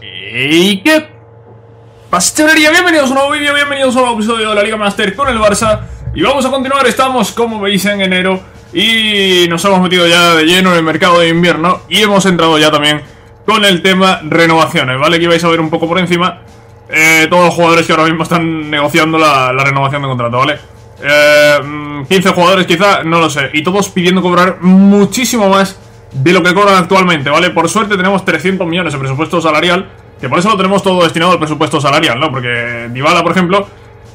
¿Y qué? Pastelería, bienvenidos a un nuevo vídeo, bienvenidos a un nuevo episodio de la Liga Master con el Barça Y vamos a continuar, estamos como veis en enero Y nos hemos metido ya de lleno en el mercado de invierno Y hemos entrado ya también con el tema renovaciones, ¿vale? Que vais a ver un poco por encima eh, Todos los jugadores que ahora mismo están negociando la, renovación de contrato, ¿vale? Eh, 15 jugadores quizá, no lo sé Y todos pidiendo cobrar muchísimo más de lo que cobran actualmente, ¿vale? Por suerte tenemos 300 millones de presupuesto salarial que por eso lo tenemos todo destinado al presupuesto salarial, ¿no? Porque Dybala, por ejemplo,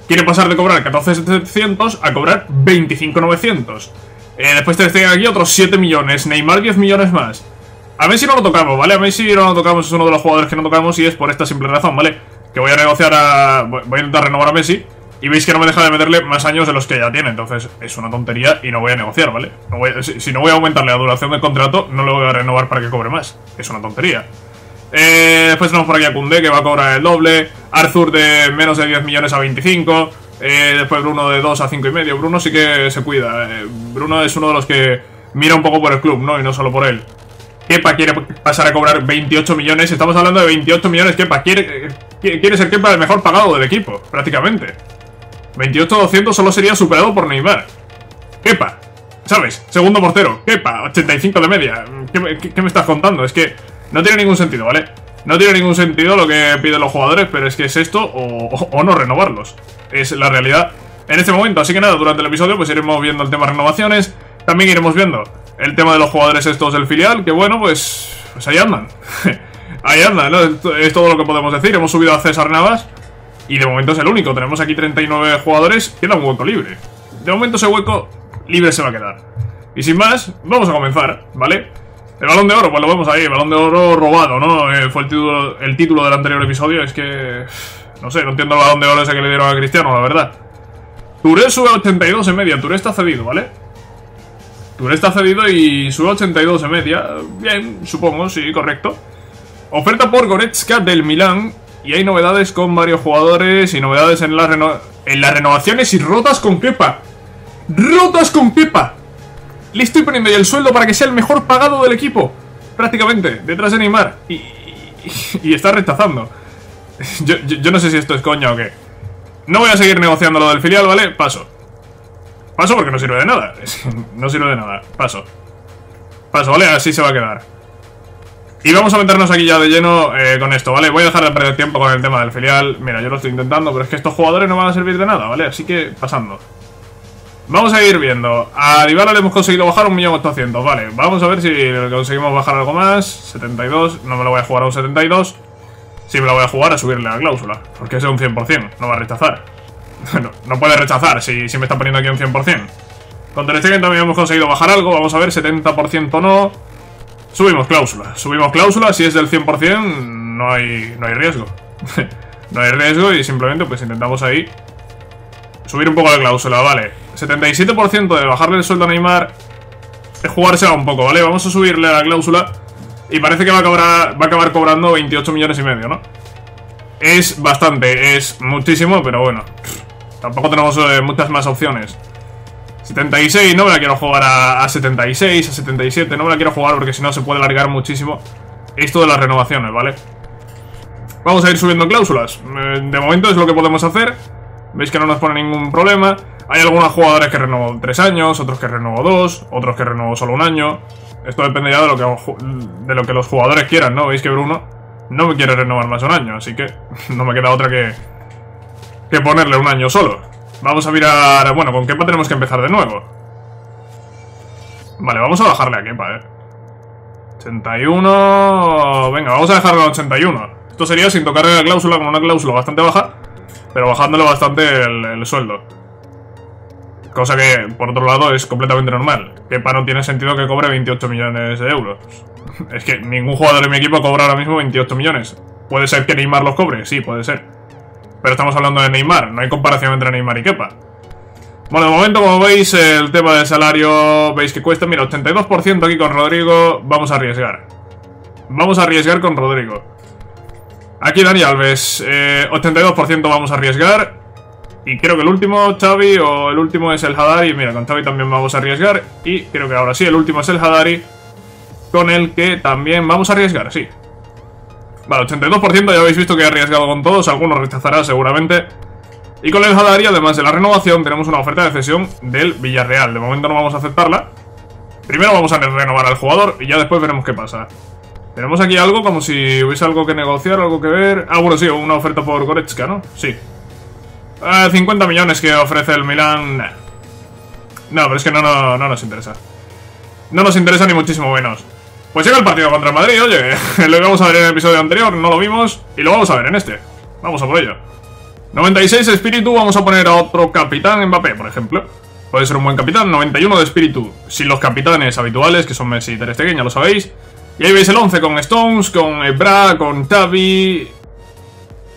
quiere pasar de cobrar 14.700 a cobrar 25.900. Eh, después te tengo aquí otros 7 millones. Neymar 10 millones más. A Messi no lo tocamos, ¿vale? A Messi no lo tocamos, es uno de los jugadores que no tocamos y es por esta simple razón, ¿vale? Que voy a negociar a... Voy a intentar renovar a Messi y veis que no me deja de meterle más años de los que ya tiene, entonces es una tontería y no voy a negociar, ¿vale? si, no voy a aumentarle la duración del contrato, no le voy a renovar para que cobre más. Es una tontería. Eh, después tenemos por aquí a Kunde, que va a cobrar el doble. Arthur de menos de 10 millones a 25. Eh, después Bruno de 2 a 5 y medio. Bruno sí que se cuida. Eh, Bruno es uno de los que mira un poco por el club, ¿no? Y no solo por él. Kepa quiere pasar a cobrar 28 millones. Estamos hablando de 28 millones. Kepa quiere, quiere ser Kepa el mejor pagado del equipo, prácticamente. 28-200 solo sería superado por Neymar. Kepa, ¿sabes? Segundo portero. Kepa, 85 de media. qué me estás contando? Es que no tiene ningún sentido, ¿vale? No tiene ningún sentido lo que piden los jugadores, pero es que es esto o, no renovarlos. Es la realidad en este momento. Así que nada, durante el episodio pues iremos viendo el tema de renovaciones. También iremos viendo el tema de los jugadores estos del filial, que bueno, pues, pues ahí andan. ahí andan, ¿no? Es todo lo que podemos decir. Hemos subido a César Navas y de momento es el único. Tenemos aquí 39 jugadores, queda un hueco libre. De momento ese hueco libre se va a quedar. Y sin más, vamos a comenzar, ¿vale? El balón de oro, pues lo vemos ahí, balón de oro robado, ¿no? Eh, fue el título, el título del anterior episodio, es que... No sé, no entiendo el balón de oro ese que le dieron a Cristiano, la verdad. Touré sube a 82 en media, Touré está cedido, ¿vale? Touré está cedido y sube a 82 en media. Bien, supongo, sí, correcto. Oferta por Goretzka del Milán. Y hay novedades con varios jugadores y novedades en, en las renovaciones y rotas con Kepa. ¡Rotas con Kepa! Le estoy poniendo ya el sueldo para que sea el mejor pagado del equipo. Prácticamente, detrás de Neymar. Y, y, está rechazando. Yo, no sé si esto es coña o qué. No voy a seguir negociando lo del filial, ¿vale? Paso. Paso porque no sirve de nada. No sirve de nada. Paso. Paso, ¿vale? Así se va a quedar. Y vamos a meternos aquí ya de lleno eh, con esto, ¿vale? Voy a dejar de perder tiempo con el tema del filial. Mira, yo lo estoy intentando, pero es que estos jugadores no van a servir de nada, ¿vale? Así que pasando. Vamos a ir viendo. A Dybala le hemos conseguido bajar 1.800.000. Vale, vamos a ver si conseguimos bajar algo más. 72. No me lo voy a jugar a un 72. Sí me lo voy a jugar a subirle la cláusula. Porque es un 100%. No va a rechazar. no, no puede rechazar si, si me está poniendo aquí un 100%. Con Ter también hemos conseguido bajar algo. Vamos a ver, 70% no. Subimos cláusula. Subimos cláusula. Si es del 100%, no hay, no hay riesgo. no hay riesgo y simplemente pues intentamos ahí subir un poco la cláusula, vale. 77% de bajarle el sueldo a Neymar es jugársela un poco, ¿vale? Vamos a subirle la cláusula y parece que va a, cobrar, va a acabar cobrando 28 millones y medio, ¿no? Es bastante, es muchísimo, pero bueno. Tampoco tenemos eh, muchas más opciones. 76, no me la quiero jugar a, 76, a 77, no me la quiero jugar porque si no se puede alargar muchísimo esto de las renovaciones, ¿vale? Vamos a ir subiendo cláusulas. Eh, de momento es lo que podemos hacer. Veis que no nos pone ningún problema. Hay algunos jugadores que renuevo 3 años, otros que renuevo 2, otros que renuevo solo un año. Esto depende ya de lo que, de lo que los jugadores quieran, ¿no? Veis que Bruno no me quiere renovar más un año, así que no me queda otra que, que ponerle un año solo. Vamos a mirar... Bueno, con Kepa tenemos que empezar de nuevo. Vale, vamos a bajarle a Kepa, eh. 81... Venga, vamos a dejarlo a 81. Esto sería sin tocarle la cláusula, con una cláusula bastante baja, pero bajándole bastante el sueldo. Cosa que, por otro lado, es completamente normal. Kepa no tiene sentido que cobre 28 millones de euros. Es que ningún jugador de mi equipo cobra ahora mismo 28 millones. ¿Puede ser que Neymar los cobre? Sí, puede ser. Pero estamos hablando de Neymar, no hay comparación entre Neymar y Kepa. Bueno, de momento, como veis, el tema del salario, veis que cuesta, mira, 82% aquí con Rodrigo, vamos a arriesgar. Vamos a arriesgar con Rodrigo. Aquí Dani Alves, 82% eh, vamos a arriesgar. Y creo que el último, Xavi, o el último es el Hadari. Mira, con Xavi también vamos a arriesgar. Y creo que ahora sí, el último es el Hadari. Con el que también vamos a arriesgar, sí. Vale, 82% ya habéis visto que he arriesgado con todos, algunos rechazará seguramente. Y con el Hadari, además de la renovación, tenemos una oferta de cesión del Villarreal. De momento no vamos a aceptarla. Primero vamos a renovar al jugador y ya después veremos qué pasa. Tenemos aquí algo como si hubiese algo que negociar, algo que ver... Ah, bueno, sí, una oferta por Goretzka, ¿no? Sí. 50 eh, millones que ofrece el Milan... No, pero es que no, no, no nos interesa. No nos interesa ni muchísimo menos. Pues llega el partido contra Madrid, oye, lo íbamos a ver en el episodio anterior, no lo vimos, y lo vamos a ver en este. Vamos a por ello. 96 de espíritu, vamos a poner a otro capitán Mbappé, por ejemplo. Puede ser un buen capitán, 91 de espíritu, sin los capitanes habituales, que son Messi y Ter Stegen, ya lo sabéis. Y ahí veis el 11 con Stones, con Ebra, con Tavi...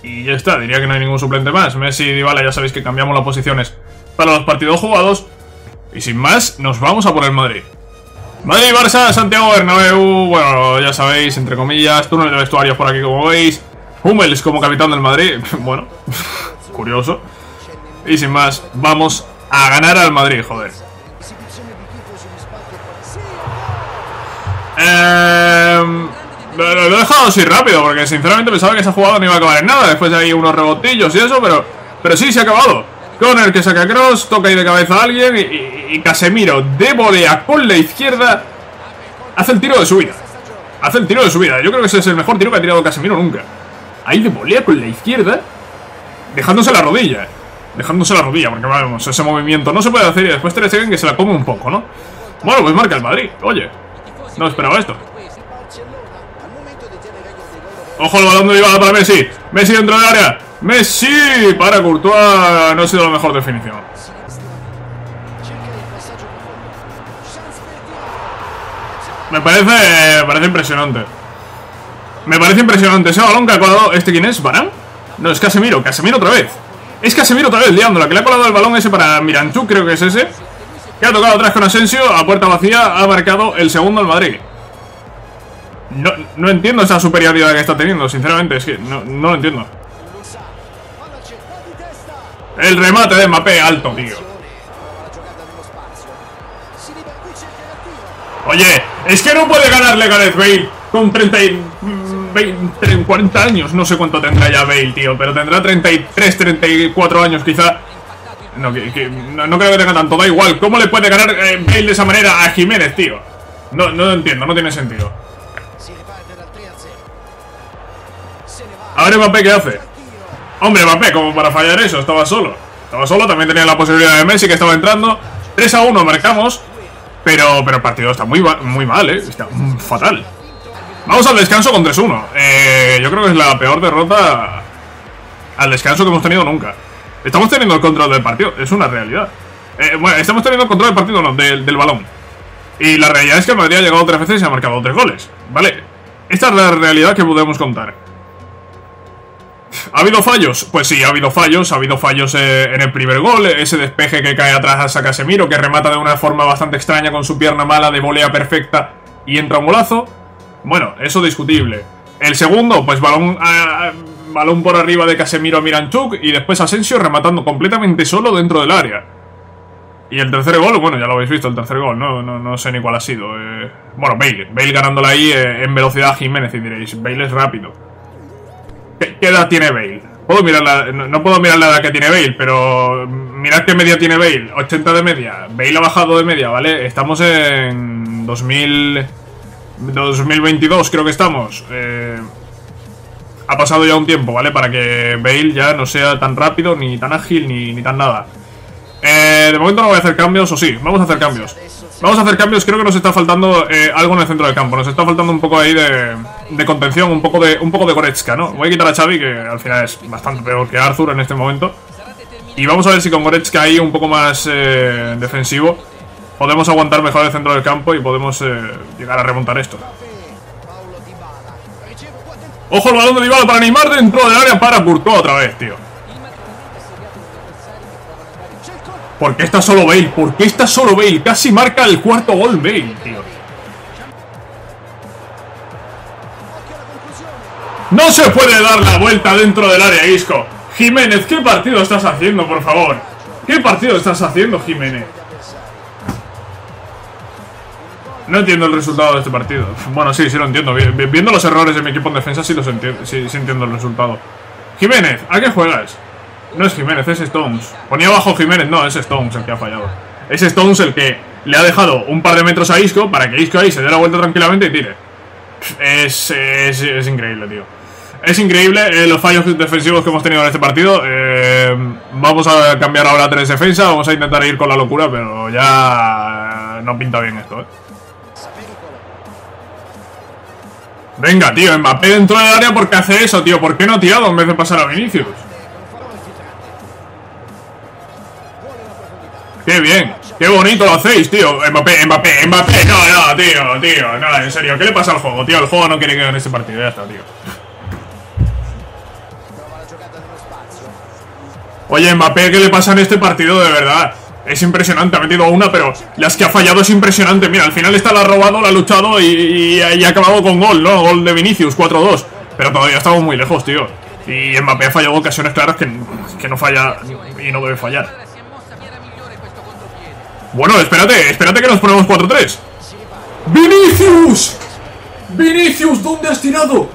Y ya está, diría que no hay ningún suplente más. Messi y Dybala ya sabéis que cambiamos las posiciones para los partidos jugados. Y sin más, nos vamos a por el Madrid. Madrid, Barça, Santiago Bernabéu, bueno, ya sabéis, entre comillas, túnel de vestuarios por aquí como veis. Hummels como capitán del Madrid, bueno, curioso. Y sin más, vamos a ganar al Madrid, joder. Eh, lo, he dejado así rápido, porque sinceramente pensaba que esa jugada no iba a acabar en nada. Después de ahí unos rebotillos y eso, pero, pero sí, se ha acabado. Con el que saca cross, toca ahí de cabeza a alguien y, Casemiro de volea con la izquierda hace el tiro de su vida. Hace el tiro de su vida. Yo creo que ese es el mejor tiro que ha tirado Casemiro nunca. Ahí de volea con la izquierda, dejándose la rodilla. Dejándose la rodilla, porque vamos, ese movimiento no se puede hacer y después Ter Stegen que se la come un poco, ¿no? Bueno, pues marca el Madrid. Oye, no esperaba esto. Ojo el balón de Dybala para Messi. Messi dentro del área. Messi para Courtois. No ha sido la mejor definición. Me parece, parece impresionante. Me parece impresionante. Ese balón que ha colado. ¿Este quién es? ¿Barán? No, es Casemiro. Casemiro otra vez. Es Casemiro otra vez liándola. Que le ha colado el balón ese para Miranchuk, creo que es ese. Que ha tocado atrás con Asensio. A puerta vacía ha marcado el segundo al Madrid. No, no entiendo esa superioridad que está teniendo, sinceramente, es que no, no lo entiendo. El remate de Mbappé alto, tío. Oye, es que no puede ganarle Gareth Bale con 30 y 20, 40 años. No sé cuánto tendrá ya Bale, tío, pero tendrá 33, 34 años quizá. No, no, creo que tenga tanto, da igual. ¿Cómo le puede ganar eh, Bale de esa manera a Jiménez, tío? No, no lo entiendo, no tiene sentido. A ver Mbappé qué hace. Hombre, Mbappé, como para fallar eso, estaba solo. Estaba solo, también tenía la posibilidad de Messi que estaba entrando. 3 a 1 marcamos. Pero, pero el partido está muy, muy mal, ¿eh? Está fatal. Vamos al descanso con 3-1. Eh, yo creo que es la peor derrota al descanso que hemos tenido nunca. Estamos teniendo el control del partido, es una realidad. Eh, bueno, estamos teniendo el control del partido, no, del, del balón. Y la realidad es que el Madrid ha llegado tres veces y ha marcado tres goles. ¿Vale? Esta es la realidad que podemos contar. ¿Ha habido fallos? Pues sí, ha habido fallos. Ha habido fallos eh, en el primer gol. Ese despeje que cae atrás a Casemiro, que remata de una forma bastante extraña con su pierna mala de volea perfecta y entra un golazo. Bueno, eso discutible. El segundo, pues balón, balón por arriba de Casemiro a Miranchuk y después Asensio rematando completamente solo dentro del área. Y el tercer gol, bueno, ya lo habéis visto, el tercer gol, no, no, sé ni cuál ha sido. Eh, bueno, Bale, Bale ganándola ahí eh, en velocidad a Jiménez y diréis, Bale es rápido. ¿Qué, edad tiene Bale? Puedo mirar la, no, puedo mirar la edad que tiene Bale, pero mirad qué media tiene Bale. 80 de media. Bale ha bajado de media, ¿vale? Estamos en 2000, 2022, creo que estamos. Eh, ha pasado ya un tiempo, ¿vale? Para que Bale ya no sea tan rápido, ni tan ágil, ni, ni tan nada. Eh, de momento no voy a hacer cambios, o sí, vamos a hacer cambios. Vamos a hacer cambios, creo que nos está faltando eh, algo en el centro del campo. Nos está faltando un poco ahí de, de, contención, un poco de un poco de Goretzka, ¿no? Voy a quitar a Xavi, que al final es bastante peor que Arthur en este momento. Y vamos a ver si con Goretzka ahí un poco más eh, defensivo podemos aguantar mejor el centro del campo y podemos llegar a remontar esto. Ojo el balón de Dybala para Neymar dentro del área para Courtois otra vez, tío. ¿Por qué está solo Bale? ¿Por qué está solo Bale? Casi marca el cuarto gol Bale, tío. No se puede dar la vuelta dentro del área, Isco. Jiménez, ¿qué partido estás haciendo, por favor? ¿Qué partido estás haciendo, Jiménez? No entiendo el resultado de este partido. Bueno, sí, sí lo entiendo. Viendo los errores de mi equipo en defensa, sí, los entiendo, sí, sí entiendo el resultado. Jiménez, ¿a qué juegas? No es Jiménez, es Stones. Ponía abajo Jiménez, no, es Stones el que ha fallado. Es Stones el que le ha dejado un par de metros a Isco para que Isco ahí se dé la vuelta tranquilamente y tire. Es, es, increíble, tío. Es increíble eh, los fallos defensivos que hemos tenido en este partido. Eh, vamos a cambiar ahora a tres defensa. Vamos a intentar ir con la locura, pero ya no pinta bien esto, ¿eh? Venga, tío, Mbappé dentro del área porque hace eso, tío. ¿Por qué no ha tirado en vez de pasar a Vinicius? ¡Qué bien! ¡Qué bonito lo hacéis, tío! Mbappé, Mbappé, Mbappé. No, no, tío, tío. No, en serio. ¿Qué le pasa al juego, tío? El juego no quiere que gane este partido. Ya está, tío. Oye, Mbappé, ¿qué le pasa en este partido de verdad? Es impresionante, ha metido una, pero las que ha fallado es impresionante. Mira, al final esta la ha robado, la ha luchado y, ha acabado con gol, ¿no? Gol de Vinicius, 4-2. Pero todavía estamos muy lejos, tío. Y Mbappé ha fallado ocasiones claras que, que no falla y no debe fallar. Bueno, espérate, espérate que nos ponemos 4-3. ¡Vinicius! ¡Vinicius! ¿Dónde has tirado?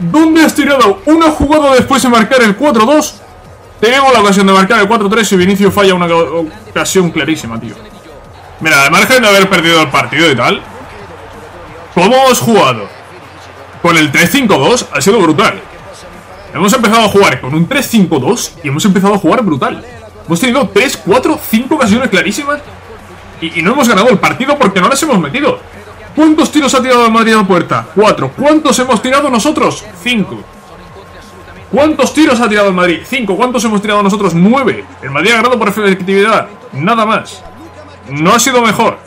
¿Dónde has tirado? Una jugada después de marcar el 4-2 tenemos la ocasión de marcar el 4-3 y Vinicius falla una ocasión clarísima, tío. Mira, al margen de haber perdido el partido y tal, ¿cómo hemos jugado? Con el 3-5-2 ha sido brutal. Hemos empezado a jugar con un 3-5-2 y hemos empezado a jugar brutal. Hemos tenido 3, 4, 5 ocasiones clarísimas y, no hemos ganado el partido porque no las hemos metido. ¿Cuántos tiros ha tirado el Madrid a la puerta? 4. ¿Cuántos hemos tirado nosotros? 5. ¿Cuántos tiros ha tirado el Madrid? 5. ¿Cuántos hemos tirado nosotros? 9. El Madrid ha ganado por efectividad. Nada más. No ha sido mejor.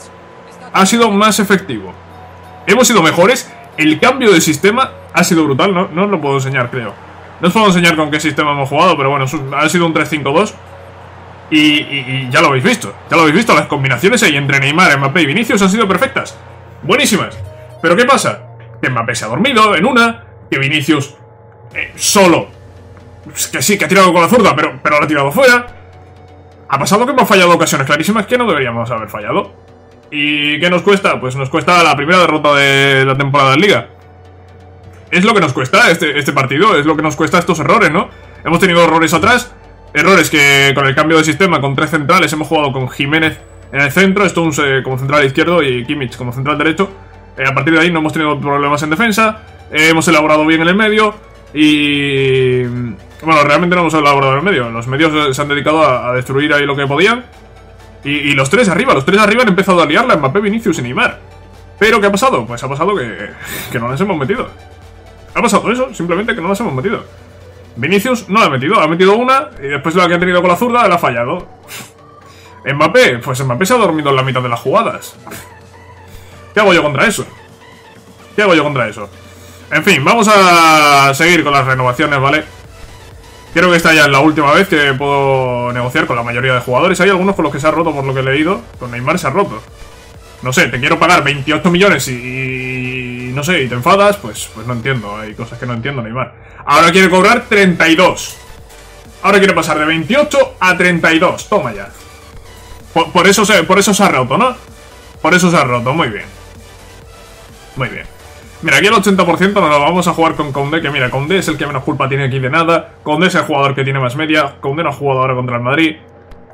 Ha sido más efectivo. Hemos sido mejores. El cambio de sistema ha sido brutal. No, no os lo puedo enseñar, creo. No os puedo enseñar con qué sistema hemos jugado, pero bueno, ha sido un 3-5-2. Y, ya lo habéis visto. Ya lo habéis visto. Las combinaciones ahí entre Neymar, Mbappé y Vinicius han sido perfectas. Buenísimas. Pero ¿qué pasa? Que Mbappé se ha dormido en una. Que Vinicius eh, solo. que sí, que ha tirado con la zurda, pero, pero lo ha tirado fuera. Ha pasado que hemos fallado ocasiones clarísimas que no deberíamos haber fallado. ¿Y qué nos cuesta? Pues nos cuesta la primera derrota de la temporada de Liga. Es lo que nos cuesta este, este partido, es lo que nos cuesta estos errores, ¿no? Hemos tenido errores atrás, errores que con el cambio de sistema, con tres centrales, hemos jugado con Jiménez en el centro, Stones eh, como central izquierdo y Kimmich como central derecho. Eh, a partir de ahí no hemos tenido problemas en defensa, hemos elaborado bien en el medio, y... Bueno, realmente no hemos elaborado en el medio. Los medios se han dedicado a, destruir ahí lo que podían. Y, los tres arriba, los tres arriba han empezado a liarla Mbappé, Vinicius y Neymar. Pero ¿qué ha pasado? Pues ha pasado que, que no les hemos metido. Ha pasado eso, simplemente que no las hemos metido. Vinicius no la ha metido, ha metido una y después de la que ha tenido con la zurda, la ha fallado. Mbappé, pues Mbappé se ha dormido en la mitad de las jugadas. ¿Qué hago yo contra eso? ¿Qué hago yo contra eso? En fin, vamos a seguir con las renovaciones, ¿vale? Creo que esta ya es la última vez que puedo negociar con la mayoría de jugadores. Hay algunos con los que se ha roto, por lo que he leído. Con Neymar se ha roto. No sé, te quiero pagar 28 millones y, no sé, y te enfadas, pues, pues no entiendo. Hay cosas que no entiendo, Neymar. Ahora quiere cobrar 32. Ahora quiere pasar de 28 a 32. Toma ya. Por, eso, se, por eso se ha roto, ¿no? Por eso se ha roto, muy bien. Muy bien. Mira, aquí el 80% nos lo vamos a jugar con Conde, que mira, Conde es el que menos culpa tiene aquí de nada. Conde es el jugador que tiene más media. Conde no ha jugado ahora contra el Madrid.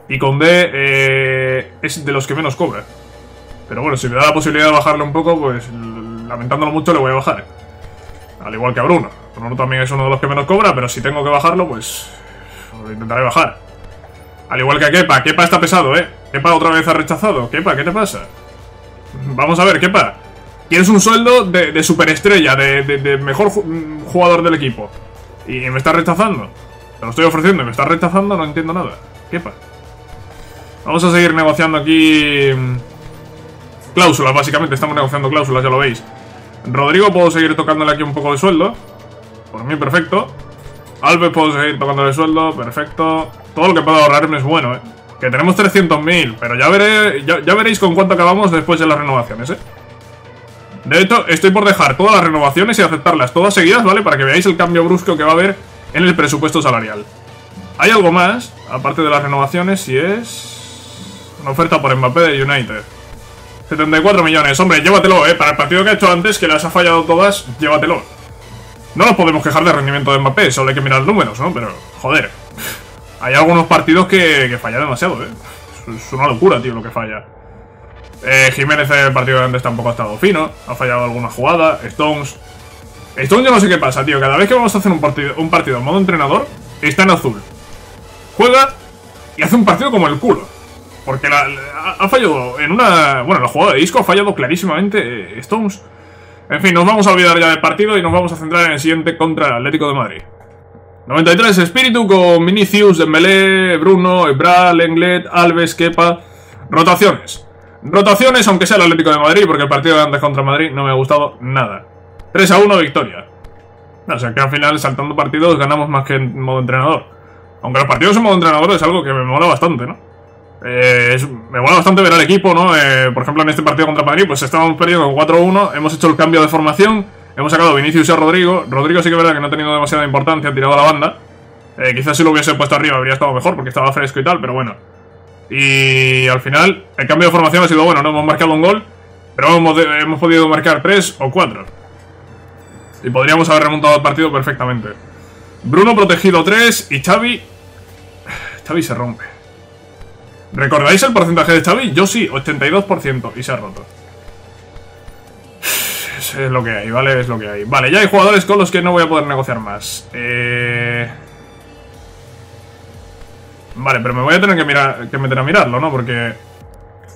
Y Conde eh, es de los que menos cobra. Pero bueno, si me da la posibilidad de bajarle un poco, pues lamentándolo mucho le voy a bajar. Al igual que a Bruno. Bruno también es uno de los que menos cobra, pero si tengo que bajarlo, pues lo intentaré bajar. Al igual que a Kepa. Kepa está pesado, ¿eh? Kepa otra vez ha rechazado. Kepa, ¿qué te pasa? Vamos a ver, Kepa. Quieres un sueldo de, superestrella, de, mejor jugador del equipo. Y me estás rechazando. Te lo estoy ofreciendo y me estás rechazando, no entiendo nada. ¿Qué pasa? Vamos a seguir negociando aquí... Mm, cláusulas, básicamente. Estamos negociando cláusulas, ya lo veis. Rodrigo puedo seguir tocándole aquí un poco de sueldo. Por mí, perfecto. Alves puedo seguir tocándole sueldo, perfecto. Todo lo que pueda ahorrarme es bueno, ¿eh? Que tenemos 300.000, pero ya, veré, ya, ya veréis con cuánto acabamos después de las renovaciones, ¿eh? De hecho, estoy por dejar todas las renovaciones y aceptarlas todas seguidas, ¿vale? Para que veáis el cambio brusco que va a haber en el presupuesto salarial. Hay algo más, aparte de las renovaciones, si es... Una oferta por Mbappé de United. 74 millones. Hombre, llévatelo, ¿eh? Para el partido que ha hecho antes, que las ha fallado todas, llévatelo. No nos podemos quejar de rendimiento de Mbappé, solo hay que mirar números, ¿no? Pero, joder. Hay algunos partidos que, que falla demasiado, ¿eh? Es una locura, tío, lo que falla. Eh, Jiménez en el partido de antes tampoco ha estado fino. Ha fallado alguna jugada. Stones. Stones yo no sé qué pasa, tío. Cada vez que vamos a hacer un partido, un partido en modo entrenador, está en azul. Juega y hace un partido como el culo. Porque ha fallado en una... Bueno, la jugada de disco ha fallado clarísimamente eh, Stones. En fin, nos vamos a olvidar ya del partido y nos vamos a centrar en el siguiente contra el Atlético de Madrid. 93 Espíritu con Vinicius, Dembélé, Bruno, Ebra, Lenglet, Alves, Kepa. Rotaciones. Rotaciones, aunque sea el Atlético de Madrid, porque el partido de antes contra Madrid no me ha gustado nada. 3 a 1, victoria. O sea que al final, saltando partidos, ganamos más que en modo entrenador. Aunque los partidos en modo entrenador es algo que me mola bastante, ¿no? Eh, me mola bastante ver al equipo, ¿no? Eh, por ejemplo, en este partido contra Madrid, pues estábamos perdiendo con 4-1, hemos hecho el cambio de formación, hemos sacado a Vinicius y a Rodrigo. Rodrigo sí que es verdad que no ha tenido demasiada importancia, ha tirado a la banda. Eh, quizás si lo hubiese puesto arriba habría estado mejor porque estaba fresco y tal, pero bueno. Y al final, el cambio de formación ha sido bueno, no hemos marcado un gol, pero hemos, hemos podido marcar 3 o 4. Y podríamos haber remontado el partido perfectamente. Bruno protegido 3 y Xavi... Xavi se rompe. ¿Recordáis el porcentaje de Xavi? Yo sí, 82% y se ha roto. Es lo que hay, ¿vale? Es lo que hay. Vale, ya hay jugadores con los que no voy a poder negociar más. Eh... Vale, pero me voy a tener que, mirar, que meter a mirarlo, ¿no? Porque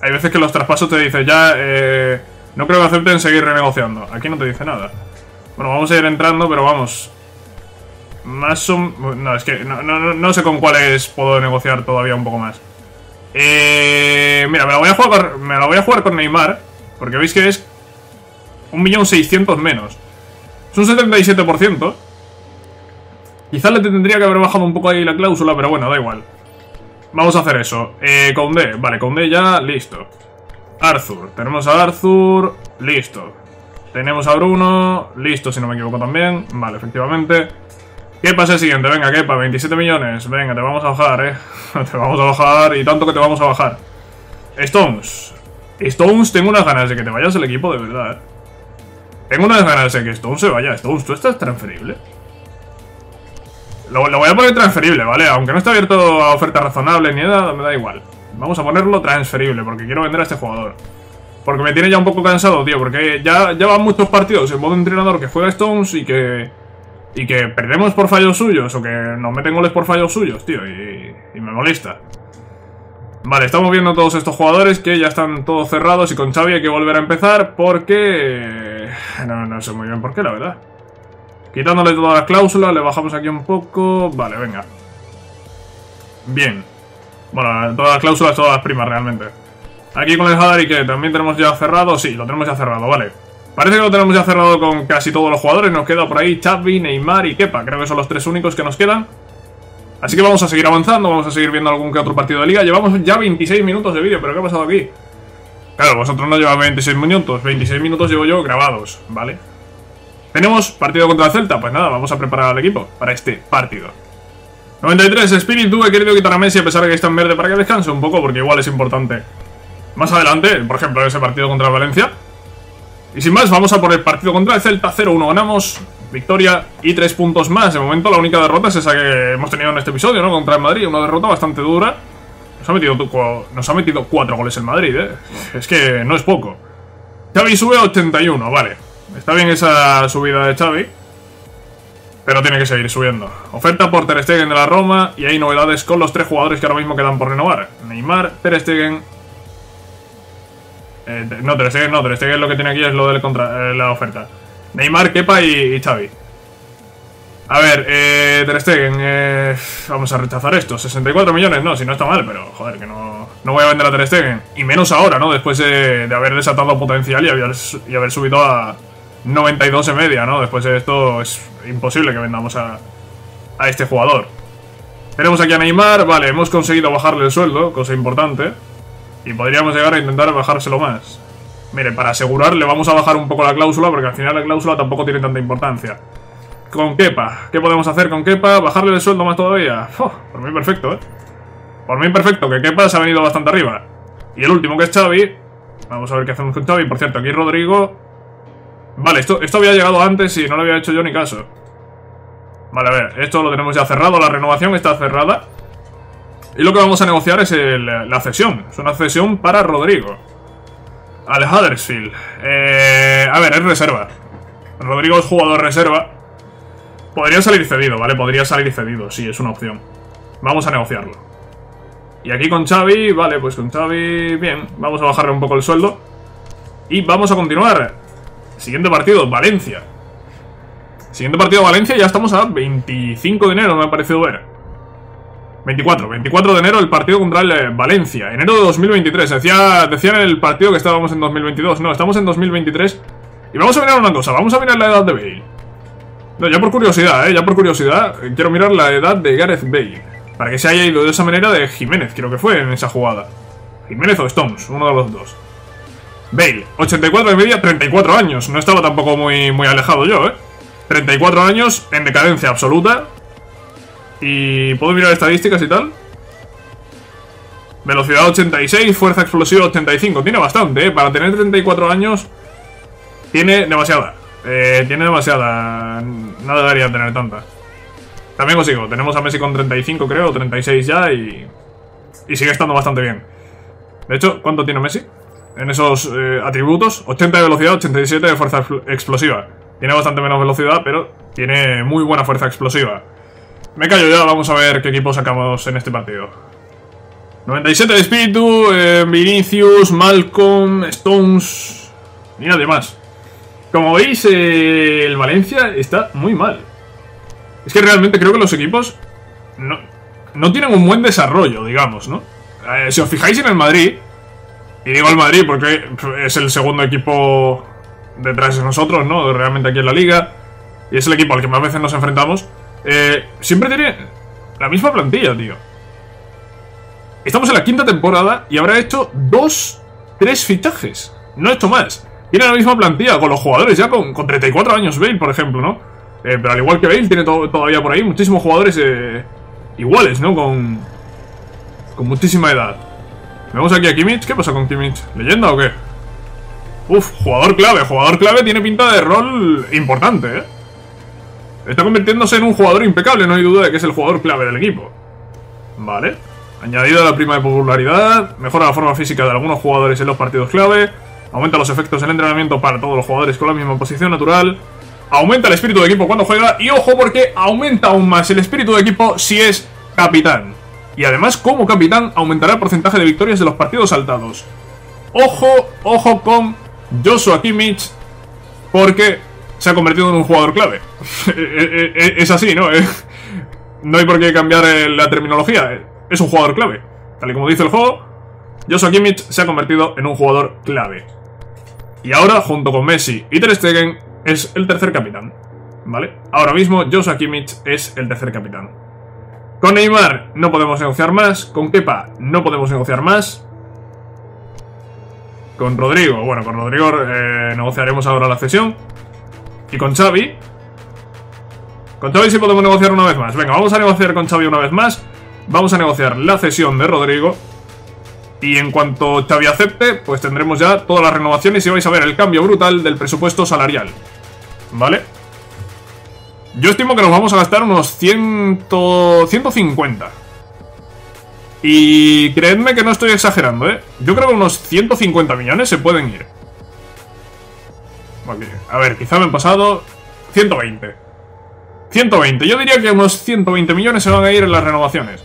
hay veces que los traspasos te dicen ya... Eh... No creo que acepten seguir renegociando. Aquí no te dice nada. Bueno, vamos a ir entrando, pero vamos. Más o... No, es que no, no, no sé con cuáles puedo negociar todavía un poco más. Eh, mira, me la, voy a jugar, me voy a jugar con Neymar. Porque veis que es 1.600.000 menos. Es un 77%. Quizás le tendría que haber bajado un poco ahí la cláusula, pero bueno, da igual. Vamos a hacer eso. Eh, Conde, vale, Conde ya, listo. Arthur, tenemos a Arthur, listo. Tenemos a Bruno, listo si no me equivoco también. Vale, efectivamente. ¿Qué pasa el siguiente? Venga, para 27 millones. Venga, te vamos a bajar, eh. te vamos a bajar y tanto que te vamos a bajar. Stones. Stones, tengo unas ganas de que te vayas el equipo, de verdad, eh. Tengo unas ganas de que Stones se vaya. Stones, ¿tú estás transferible? Lo, voy a poner transferible, ¿vale? Aunque no está abierto a oferta razonable ni nada, me da igual. Vamos a ponerlo transferible, porque quiero vender a este jugador. Porque me tiene ya un poco cansado, tío, porque ya, ya van muchos partidos en modo entrenador que juega Stones y que y que perdemos por fallos suyos o que nos meten goles por fallos suyos, tío, y, me molesta. Vale, estamos viendo todos estos jugadores que ya están todos cerrados y con Xavi hay que volver a empezar porque... No, no sé muy bien por qué, la verdad. Quitándole todas las cláusulas, le bajamos aquí un poco... Vale, venga. Bien. Bueno, todas las cláusulas, todas las primas realmente. Aquí con el Hadari que también tenemos ya cerrado, sí, lo tenemos ya cerrado, vale. Parece que lo tenemos ya cerrado con casi todos los jugadores. Nos queda por ahí Xavi, Neymar y Kepa. Creo que son los tres únicos que nos quedan. Así que vamos a seguir avanzando, vamos a seguir viendo algún que otro partido de liga. Llevamos ya 26 minutos de vídeo, pero ¿qué ha pasado aquí? Claro, vosotros no lleváis 26 minutos, 26 minutos llevo yo grabados, ¿vale? ¿Tenemos partido contra el Celta? Pues nada, vamos a preparar al equipo para este partido. 93, Espíritu, he querido quitar a Messi a pesar de que está en verde para que descanse un poco, porque igual es importante. Más adelante, por ejemplo, ese partido contra Valencia, y sin más, vamos a por el partido contra el Celta 0-1 ganamos, victoria y tres puntos más. De momento la única derrota es esa que hemos tenido en este episodio, ¿no? Contra el Madrid, una derrota bastante dura. Nos ha metido, nos ha metido cuatro goles el Madrid, ¿eh? Es que no es poco. Xavi sube a 81, vale. Está bien esa subida de Xavi. Pero tiene que seguir subiendo. Oferta por Ter Stegen de la Roma y hay novedades con los tres jugadores que ahora mismo quedan por renovar. Neymar, Ter Stegen eh, no, Ter Stegen no, Ter Stegen lo que tiene aquí es lo de eh, la oferta. Neymar, Kepa y, Xavi. A ver, eh, Ter Stegen, eh, vamos a rechazar esto. 64 millones, no, si no está mal, pero joder, que no, no voy a vender a Ter Stegen. Y menos ahora, ¿no? Después de, haber desatado potencial y haber, y haber subido a 92 en media, ¿no? Después de esto es imposible que vendamos a, a este jugador. Tenemos aquí a Neymar, vale, hemos conseguido bajarle el sueldo, cosa importante. Y podríamos llegar a intentar bajárselo más. Mire, para asegurar le vamos a bajar un poco la cláusula porque al final la cláusula tampoco tiene tanta importancia. Con Kepa, ¿qué podemos hacer con Kepa? ¿Bajarle el sueldo más todavía? por mí perfecto, ¿eh? Por mí perfecto, que Kepa se ha venido bastante arriba. Y el último, que es Xavi, Vamos a ver qué hacemos con Xavi. Por cierto, aquí Rodrigo... Vale, esto, esto había llegado antes y no le había hecho yo ni caso. Vale, a ver, esto lo tenemos ya cerrado, la renovación está cerrada. Y lo que vamos a negociar es la cesión. Es una cesión para Rodrigo. Al. Eh, a ver, es reserva. Rodrigo es jugador reserva. Podría salir cedido, ¿vale? Podría salir cedido, sí, es una opción. Vamos a negociarlo. Y aquí con Xavi, vale, pues con Xavi, bien. Vamos a bajarle un poco el sueldo. Y vamos a continuar. Siguiente partido, Valencia. Siguiente partido, Valencia, ya estamos a 25 de enero, me ha parecido ver. 24, 24 de enero el partido contra el eh, Valencia, enero de 2023. Decía, decían en el partido que estábamos en 2022. No, estamos en 2023. Y vamos a mirar una cosa, vamos a mirar la edad de Bale. No, ya por curiosidad, ¿eh? Ya por curiosidad, quiero mirar la edad de Gareth Bale. Para que se haya ido de esa manera de Jiménez, creo que fue en esa jugada. Jiménez o Stones, uno de los dos. Bale, 84 de media, 34 años. No estaba tampoco muy, muy alejado yo, ¿eh? 34 años en decadencia absoluta. Y puedo mirar estadísticas y tal. Velocidad 86, fuerza explosiva 85. Tiene bastante, ¿eh? Para tener 34 años, tiene demasiada. Eh, tiene demasiada. No debería tener tanta. También consigo. Tenemos a Messi con 35, creo, 36 ya y. Y sigue estando bastante bien. De hecho, ¿cuánto tiene Messi? En esos eh, atributos: 80 de velocidad, 87 de fuerza explosiva. Tiene bastante menos velocidad, pero tiene muy buena fuerza explosiva. Me callo ya, vamos a ver qué equipo sacamos en este partido. 97 de espíritu, eh, Vinicius, Malcolm, Stones y nadie más. Como veis, eh, el Valencia está muy mal. Es que realmente creo que los equipos no, no tienen un buen desarrollo, digamos, ¿no? Eh, si os fijáis en el Madrid, y digo el Madrid porque es el segundo equipo detrás de nosotros, ¿no? Realmente aquí en la liga, y es el equipo al que más veces nos enfrentamos. Eh, siempre tiene la misma plantilla, tío. Estamos en la quinta temporada y habrá hecho dos, tres fichajes. No ha hecho más. Tiene la misma plantilla con los jugadores ya con, 34 años Bale, por ejemplo, ¿no? Eh, pero al igual que Bale, tiene todavía por ahí muchísimos jugadores eh, iguales, ¿no? Con, con muchísima edad. Vemos aquí a Kimmich. ¿Qué pasa con Kimmich? ¿Leyenda o qué? Uf, jugador clave. Jugador clave tiene pinta de rol importante, ¿eh? Está convirtiéndose en un jugador impecable, no hay duda de que es el jugador clave del equipo. Vale. Añadido a la prima de popularidad, mejora la forma física de algunos jugadores en los partidos clave, aumenta los efectos del entrenamiento para todos los jugadores con la misma posición natural, aumenta el espíritu de equipo cuando juega y ojo porque aumenta aún más el espíritu de equipo si es capitán. Y además como capitán aumentará el porcentaje de victorias de los partidos saltados. Ojo, ojo con Joshua Kimmich porque se ha convertido en un jugador clave. Eh, eh, eh, es así, ¿no? No hay por qué cambiar la terminología. Es un jugador clave. Tal y como dice el juego, Joshua Kimmich se ha convertido en un jugador clave. Y ahora, junto con Messi y Ter Stegen, es el tercer capitán. ¿Vale? Ahora mismo, Joshua Kimmich es el tercer capitán. Con Neymar no podemos negociar más. Con Kepa no podemos negociar más. Con Rodrigo, bueno, con Rodrigo negociaremos ahora la cesión. Y con Xavi... Con Xavi sí podemos negociar una vez más. Venga, vamos a negociar con Xavi una vez más. Vamos a negociar la cesión de Rodrigo. Y en cuanto Xavi acepte, pues tendremos ya todas las renovaciones y vais a ver el cambio brutal del presupuesto salarial. ¿Vale? Yo estimo que nos vamos a gastar unos 100... 150. Y creedme que no estoy exagerando, ¿eh? Yo creo que unos 150 millones se pueden ir. A ver, quizá me han pasado 120. 120. Yo diría que unos 120 millones se van a ir en las renovaciones.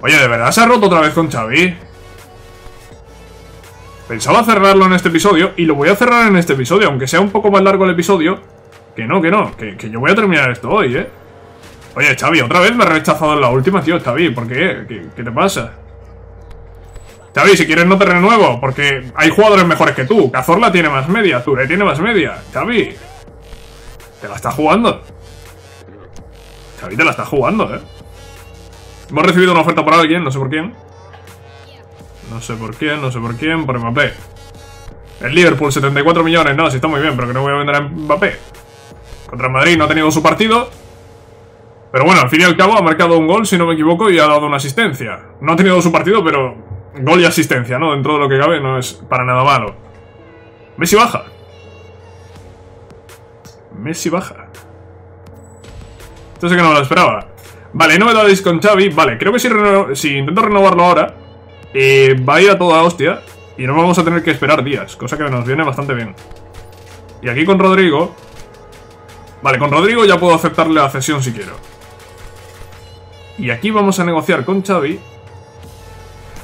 Oye, ¿de verdad se ha roto otra vez con Xavi? Pensaba cerrarlo en este episodio y lo voy a cerrar en este episodio, aunque sea un poco más largo el episodio. Que no, que no, que, yo voy a terminar esto hoy, ¿eh? Oye, Xavi, otra vez me ha rechazado en la última, tío, Xavi, ¿por qué? ¿Qué, qué te pasa? Xavi, si quieres no te renuevo, porque hay jugadores mejores que tú. Cazorla tiene más media, Ture tiene más media. Xavi, te la está jugando. Xavi te la está jugando, eh. Hemos recibido una oferta por alguien, no sé por quién. No sé por quién, no sé por quién, por Mbappé. El Liverpool, 74 millones, no, sí está muy bien, pero que no voy a vender a Mbappé. Contra Madrid no ha tenido su partido. Pero bueno, al fin y al cabo ha marcado un gol, si no me equivoco, y ha dado una asistencia. No ha tenido su partido, pero gol y asistencia, ¿no? Dentro de lo que cabe no es para nada malo. Messi baja. Messi baja. Esto sé que no me lo esperaba. Vale, novedades con Xavi. Vale, creo que si, si intento renovarlo ahora, eh, va a ir a toda hostia. Y no vamos a tener que esperar días, cosa que nos viene bastante bien. Y aquí con Rodrigo... Vale, con Rodrigo ya puedo aceptarle la cesión si quiero. Y aquí vamos a negociar con Xavi.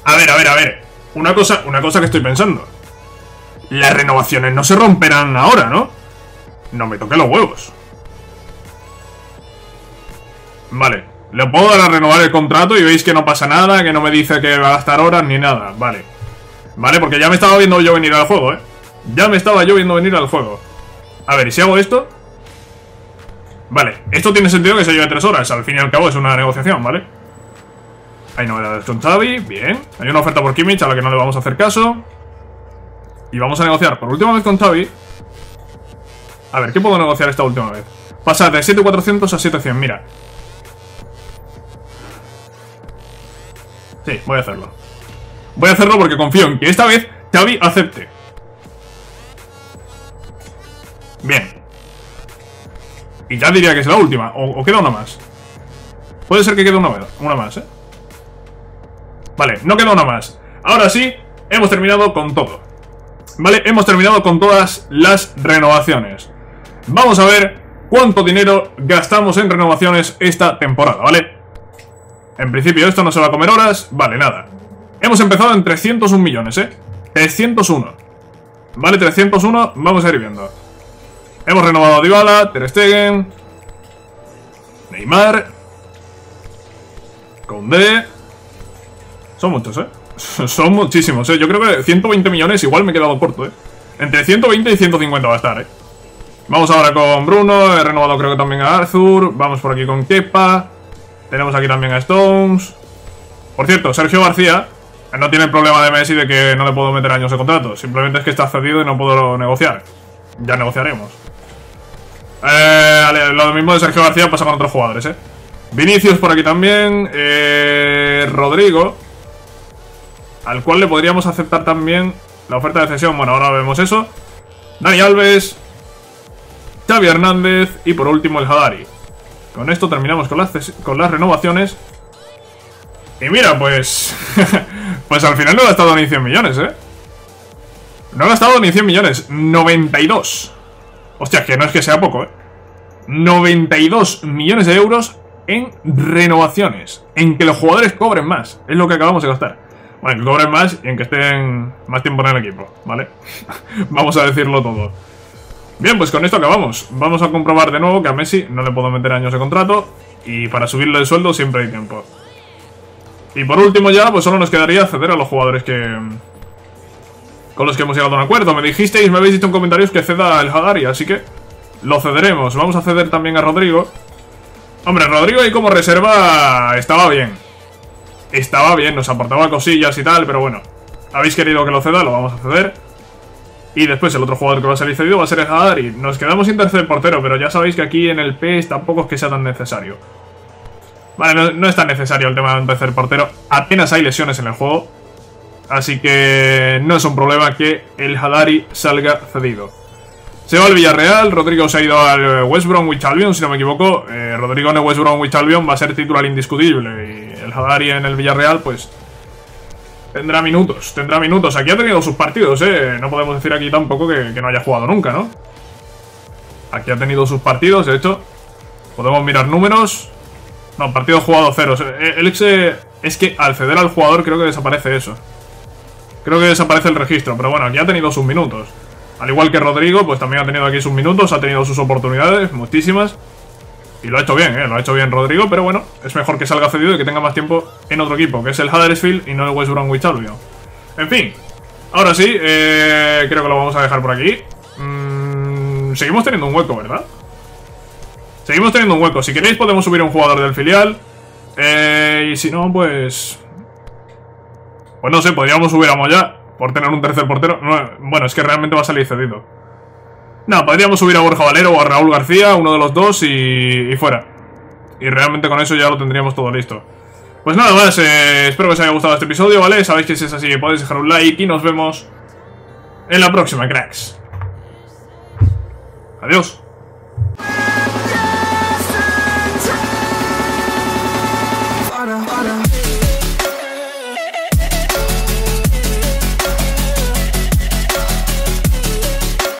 A ver, a ver, a ver. Una cosa, una cosa que estoy pensando. Las renovaciones no se romperán ahora, ¿no? No me toque los huevos. Vale. Le puedo dar a renovar el contrato y veis que no pasa nada, que no me dice que va a gastar horas ni nada. Vale. Vale, porque ya me estaba viendo yo venir al juego, ¿eh? Ya me estaba yo viendo venir al juego. A ver, ¿y si hago esto? Vale, esto tiene sentido que se lleve tres horas. Al fin y al cabo es una negociación, ¿vale? Hay novedades con Xavi, bien. Hay una oferta por Kimmich a la que no le vamos a hacer caso. Y vamos a negociar por última vez con Xavi. A ver, ¿qué puedo negociar esta última vez? Pasar de 7400 a 7100, mira. Sí, voy a hacerlo. Voy a hacerlo porque confío en que esta vez Xavi acepte. Bien. Y ya diría que es la última. O, queda una más. Puede ser que quede una, una más, ¿eh? Vale, no queda una más. Ahora sí, hemos terminado con todo. Vale, hemos terminado con todas las renovaciones. Vamos a ver cuánto dinero gastamos en renovaciones esta temporada, ¿vale? En principio esto no se va a comer horas, vale, nada. Hemos empezado en 301 millones, ¿eh? 301. Vale, 301, vamos a ir viendo. Hemos renovado a Dybala, Ter Stegen, Neymar, Condé. Son muchos, ¿eh? Son muchísimos, ¿eh? Yo creo que 120 millones igual me he quedado corto, ¿eh? Entre 120 y 150 va a estar, ¿eh? Vamos ahora con Bruno, he renovado creo que también a Arthur, vamos por aquí con Kepa, tenemos aquí también a Stones. Por cierto, Sergio García no tiene problema de Messi de que no le puedo meter años de contrato, simplemente es que está cedido y no puedo negociar. Ya negociaremos. Eh, lo mismo de Sergio García pasa con otros jugadores, ¿eh? Vinicius por aquí también. Eh, Rodrigo. Al cual le podríamos aceptar también la oferta de cesión. Bueno, ahora vemos eso. Dani Alves. Xavi Hernández. Y por último el Hadari. Con esto terminamos con las, con las renovaciones. Y mira, pues... pues al final no ha gastado ni 100 millones, ¿eh? No ha gastado ni 100 millones. 92. Hostia, que no es que sea poco, ¿eh? 92 millones de euros en renovaciones. En que los jugadores cobren más. Es lo que acabamos de gastar. Bueno, en que cobren más y en que estén más tiempo en el equipo, ¿vale? Vamos a decirlo todo. Bien, pues con esto acabamos. Vamos a comprobar de nuevo que a Messi no le puedo meter años de contrato. Y para subirle el sueldo siempre hay tiempo. Y por último ya, pues solo nos quedaría ceder a los jugadores que, con los que hemos llegado a un acuerdo. Me dijisteis, me habéis dicho en comentarios que ceda el Hadari, así que lo cederemos. Vamos a ceder también a Rodrigo. Hombre, Rodrigo ahí como reserva estaba bien. Estaba bien, nos aportaba cosillas y tal, pero bueno. Habéis querido que lo ceda, lo vamos a ceder. Y después el otro jugador que va a salir cedido va a ser el Hadari. Nos quedamos sin tercer portero, pero ya sabéis que aquí en el PES tampoco es que sea tan necesario. Vale, no, es tan necesario el tema de un tercer portero. Apenas hay lesiones en el juego. Así que no es un problema que el Hadari salga cedido. Se va al Villarreal, Rodrigo se ha ido al West Bromwich Albion, si no me equivoco. Eh, Rodrigo en el West Bromwich Albion va a ser titular indiscutible. Y Hadari en el Villarreal, pues... Tendrá minutos, tendrá minutos. Aquí ha tenido sus partidos, ¿eh? No podemos decir aquí tampoco que, no haya jugado nunca, ¿no? Aquí ha tenido sus partidos, de hecho. Podemos mirar números. No, partido jugado ceros. Eh, el ex es que al ceder al jugador creo que desaparece eso. Creo que desaparece el registro, pero bueno, aquí ha tenido sus minutos. Al igual que Rodrigo, pues también ha tenido aquí sus minutos, ha tenido sus oportunidades, muchísimas. Y lo ha hecho bien, ¿eh? Lo ha hecho bien Rodrigo, pero bueno, es mejor que salga cedido y que tenga más tiempo en otro equipo, que es el Huddersfield y no el West Bromwich Albion. En fin, ahora sí, eh, creo que lo vamos a dejar por aquí. Mm, seguimos teniendo un hueco, ¿verdad? Seguimos teniendo un hueco. Si queréis podemos subir a un jugador del filial. Eh, y si no, pues... Pues no sé, podríamos subir a Moya por tener un tercer portero. bueno, es que realmente va a salir cedido. No, podríamos subir a Borja Valero o a Raúl García, uno de los dos, y, fuera. Y realmente con eso ya lo tendríamos todo listo. Pues nada más, eh, espero que os haya gustado este episodio, ¿vale? Sabéis que si es así podéis dejar un like y nos vemos en la próxima, cracks. Adiós.